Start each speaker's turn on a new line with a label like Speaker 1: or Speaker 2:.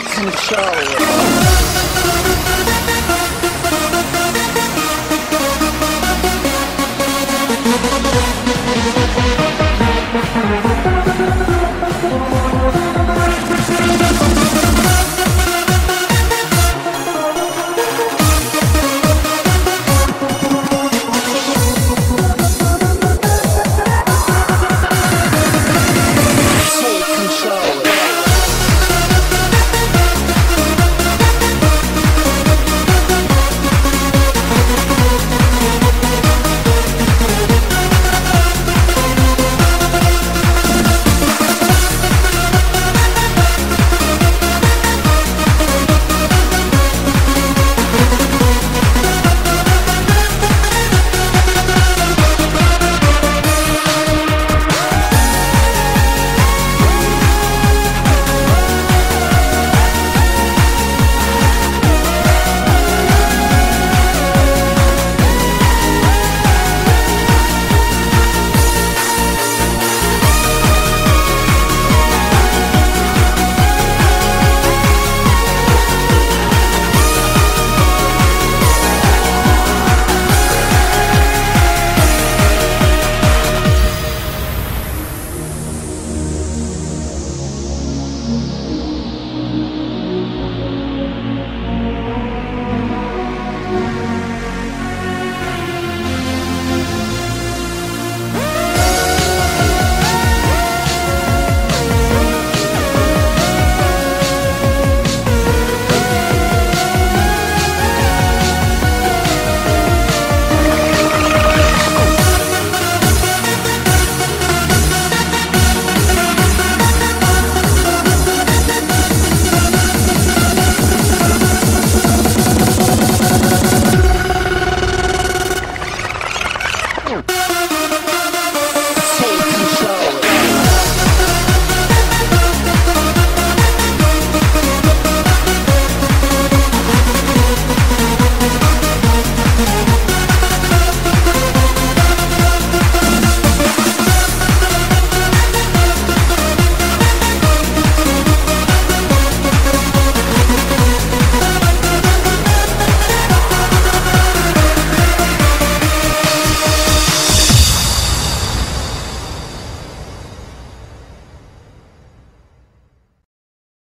Speaker 1: Six and Show.